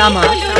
Summer